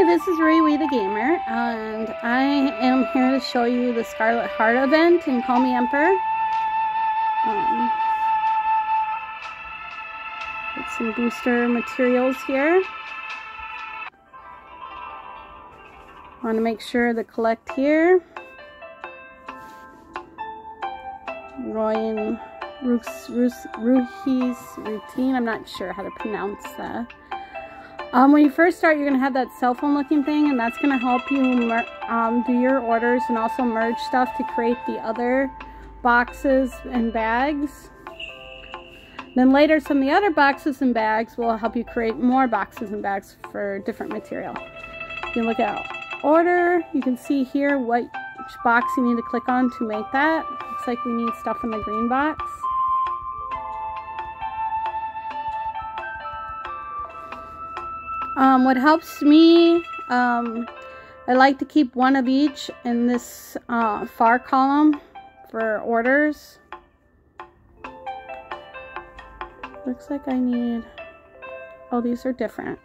Hi, this is Ray Wee the Gamer, and I am here to show you the Scarlet Heart event in Call Me Emperor. Um, some booster materials here. Want to make sure to collect here. Royan Ruhi's routine. I'm not sure how to pronounce that. Um, when you first start, you're going to have that cell phone looking thing, and that's going to help you um, do your orders and also merge stuff to create the other boxes and bags. Then later, some of the other boxes and bags will help you create more boxes and bags for different material. You can look at order. You can see here what box you need to click on to make that. Looks like we need stuff in the green box. Um, what helps me, um, I like to keep one of each in this uh, far column for orders. Looks like I need, oh, these are different.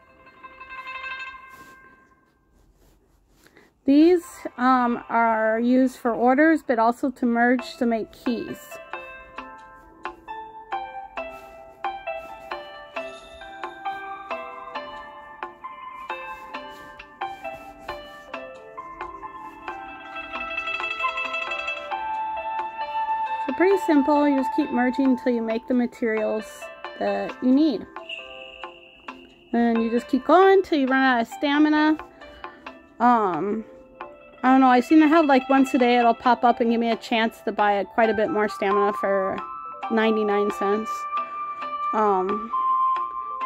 These um, are used for orders, but also to merge to make keys. So pretty simple, you just keep merging until you make the materials that you need. And you just keep going until you run out of stamina. Um, I don't know, I seem to have like once a day it'll pop up and give me a chance to buy a, quite a bit more stamina for 99 cents. Um,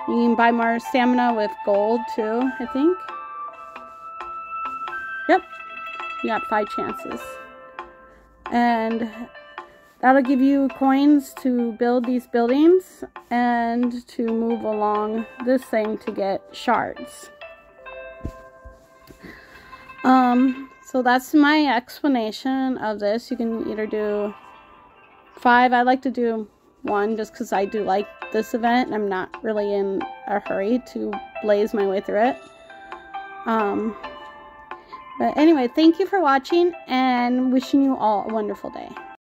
you can buy more stamina with gold too, I think. Yep, you got five chances. And That'll give you coins to build these buildings and to move along this thing to get shards. Um, so that's my explanation of this. You can either do five. I like to do one just because I do like this event and I'm not really in a hurry to blaze my way through it. Um, but anyway, thank you for watching and wishing you all a wonderful day.